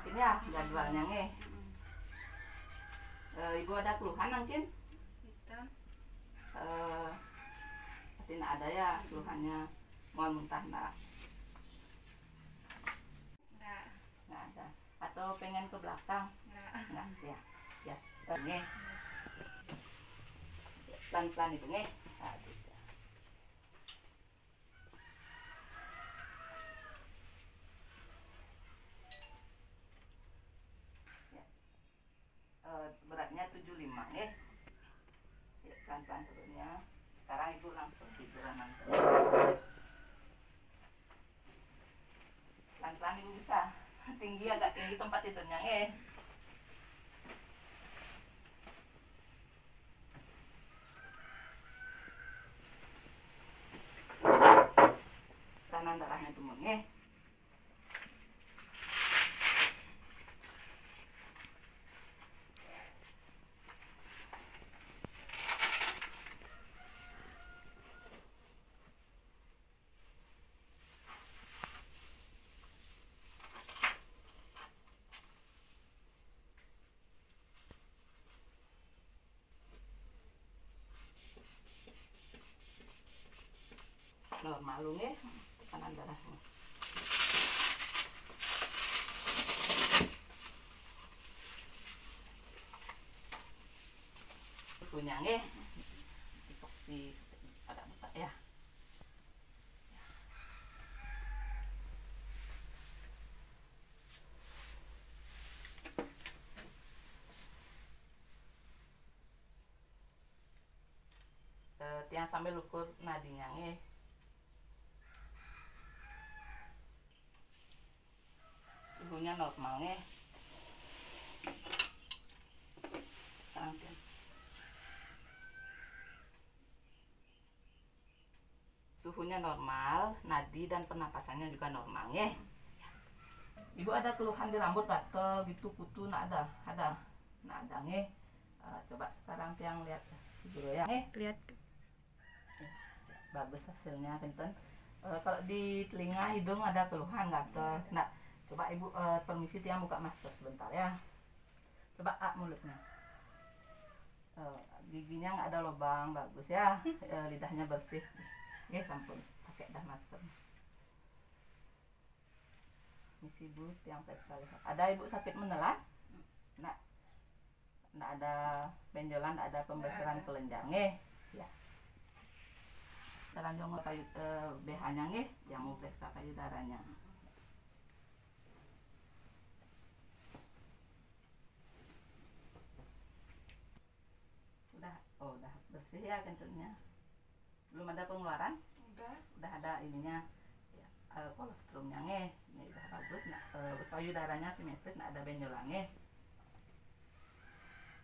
mungkin ya jadwalnya nih. Eh, ibu ada keluhan mungkin? Eh, pasti nggak ada ya keluhannya. Mau muntah nggak. Enggak. nggak ada. Atau pengen ke belakang? Enggak. nggak ya. Ya Eh, nge. Pelan pelan itu nge Aduh. Ya. Eh, beratnya 75 nge ya, pelan pelan turunnya sekarang ibu langsung tiduran nanti pelan pelan ibu bisa. Tinggi agak tinggi tempat tidurnya nge kanan darahnya turun nge normal lu nge kanan darahnya punya nge di ada buka ya. Eh, tiang sambil ukur nadinya nge suhunya normal nih sekarang tiang suhunya normal nadi dan pernapasannya juga normal ya ibu ada keluhan di rambut gatel gitu kutu nak ada ada nak ada nge. Eh, coba sekarang tiang lihat si Bro ya nge. Lihat. bagus hasilnya Pinten Eh, kalau di telinga hidung ada keluhan gatel. Nah coba ibu eh, permisi tiang buka masker sebentar ya. Coba A mulutnya. Eh, giginya nggak ada lubang bagus ya. Eh, lidahnya bersih. Ya ampun pakai dah masker. Misi ibu tiang periksa lihat. Ada ibu sakit menelan? Nak nggak ada benjolan nggak ada pembesaran kelenjar nge ya. Sekarang kayu eh, BH nya nge yang mau periksa payudaranya udah oh udah bersih ya kentutnya belum ada pengeluaran? Udah. udah ada ininya. Ya, eh, kolostrumnya nge ini udah bagus nah, eh, payudaranya simetris nggak ada benjolan nge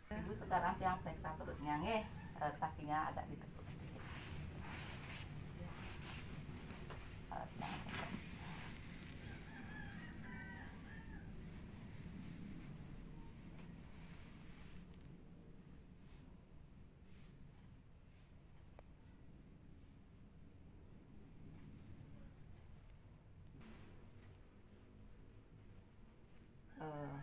ibu sekarang yang periksa perutnya nge eh, kakinya agak ditekuk sedikit. Ya. Eh, jangan tekan. Eh,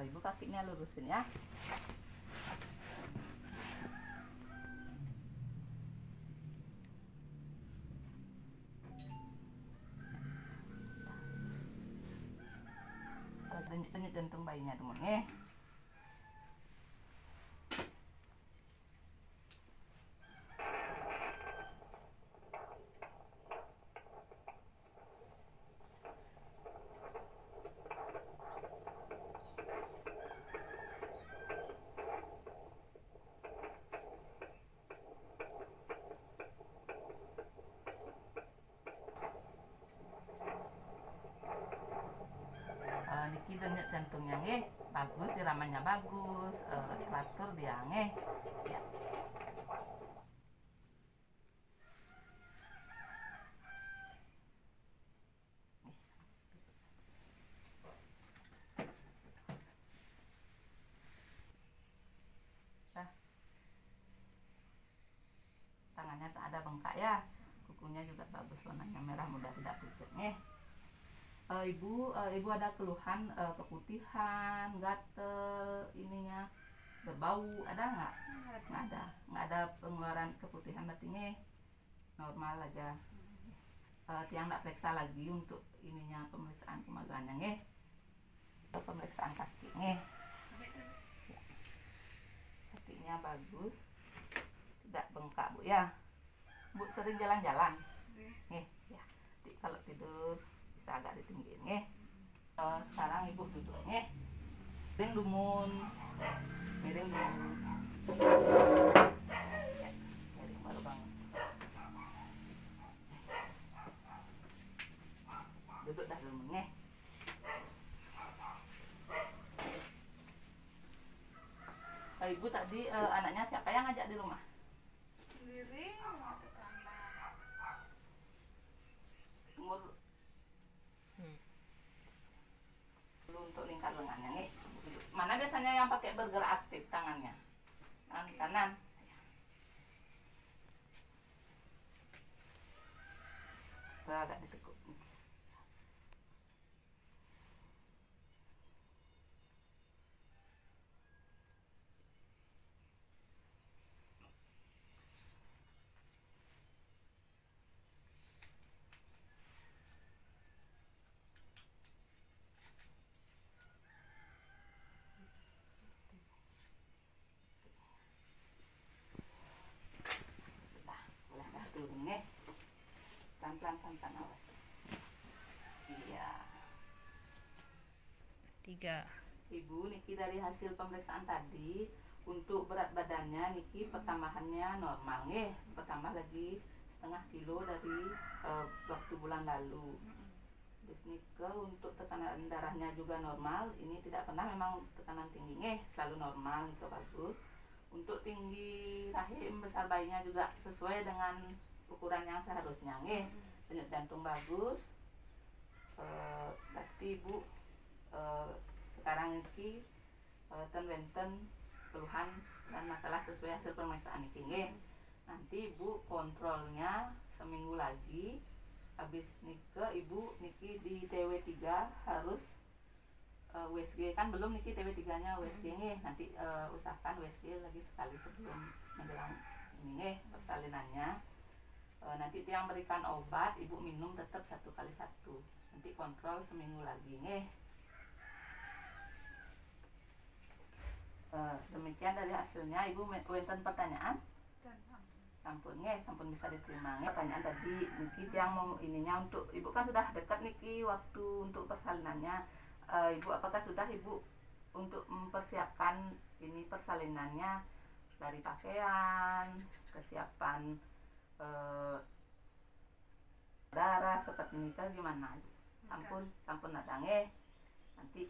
eh, ibu kakinya lurusin ya. Denyut jantung bayinya dulu nih penyiramannya bagus eh, teratur dia ngeh ya. Tangannya tak ada bengkak ya. Kukunya juga bagus warnanya merah mudah tidak pucat nih Eh, ibu eh, ibu ada keluhan eh, keputihan gatel ininya berbau ada nggak? Nggak ada. Nggak ada pengeluaran keputihan berarti normal aja. Eh, tiang nggak periksa lagi untuk ininya pemeriksaan kemaluannya nih pemeriksaan kaki nih kakinya bagus. Tidak bengkak bu ya? Bu sering jalan-jalan? Nih ya. Kalau tidur bisa agak ditinggiin nih Eh, sekarang ibu duduk nih miring dumun miring dumun miring baru bangun. Duduk dah Eh, ibu tadi eh, anaknya siapa yang ngajak di rumah? Sendiri umur dulu untuk lingkar lengannya. Nih mana biasanya yang pakai bergerak aktif tangannya? Tangan kanan. Tuh, agak sudah boleh dah turun nih pelan pelan pelan pelan awas iya tiga. Ibu Niki dari hasil pemeriksaan tadi untuk berat badannya Niki pertambahannya normal nih pertambah lagi setengah kilo dari eh, waktu bulan lalu. Terus Nike untuk tekanan darahnya juga normal. Ini tidak pernah memang tekanan tinggi nih selalu normal itu bagus. Untuk tinggi rahim besar bayinya juga sesuai dengan ukuran yang seharusnya nih denyut jantung bagus. Eh, berarti ibu eh, sekarang ini eh, ten wenten keluhan dan masalah sesuai hasil pemeriksaan ini nggih. nanti ibu kontrolnya seminggu lagi habis nike ibu niki di TW 3 harus eh, USG kan belum niki TW 3 nya USG nih nanti eh, usahakan USG lagi sekali sebelum menjelang ini nih persalinannya. Eh, nanti tiang berikan obat ibu minum tetap satu kali satu. Nanti kontrol seminggu lagi nih Eh, demikian dari hasilnya. Ibu wenten pertanyaan? Sampun nge, sampun bisa diterima. Nge. pertanyaan tadi Niki yang mau ininya untuk ibu kan sudah dekat Niki waktu untuk persalinannya. Eh, ibu apakah sudah ibu untuk mempersiapkan ini persalinannya dari pakaian kesiapan eh, darah seperti ini kan gimana ibu? Sampun sampun ada nge. nanti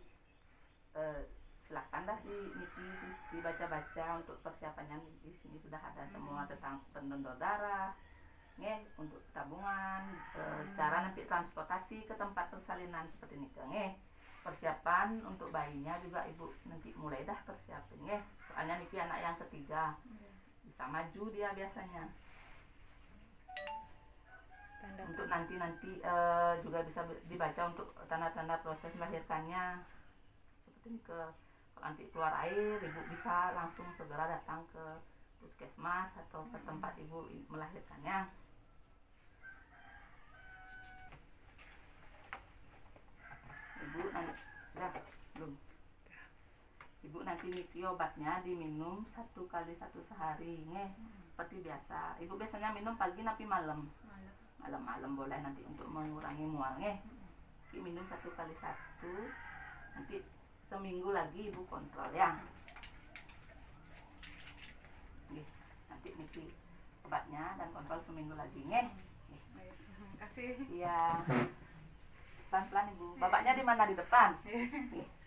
eh, silakan dah di Niki di- dibaca-baca untuk persiapannya di sini sudah ada semua tentang pendonor darah nge untuk tabungan eh, cara nanti transportasi ke tempat persalinan seperti ini nge. Persiapan untuk bayinya juga ibu nanti mulai dah persiapin nge. Soalnya Niki anak yang ketiga bisa maju dia biasanya. Tanda untuk nanti nanti eh, juga bisa dibaca untuk tanda-tanda proses melahirkannya. Seperti ini ke nanti keluar air ibu bisa langsung segera datang ke puskesmas atau ke tempat ibu melahirkannya. Ibu nanti sudah? Belum? Ibu nanti niki obatnya diminum satu kali satu sehari nge seperti biasa. Ibu biasanya minum pagi tapi malam. Malam. malam-malam boleh nanti untuk mengurangi mualnya Ki minum satu kali satu nanti seminggu lagi ibu kontrol ya. Nggih, nanti niki obatnya dan kontrol seminggu lagi nggih terima kasih. iya. Pelan-pelan ibu. Bapaknya di mana? Di depan? Nggih.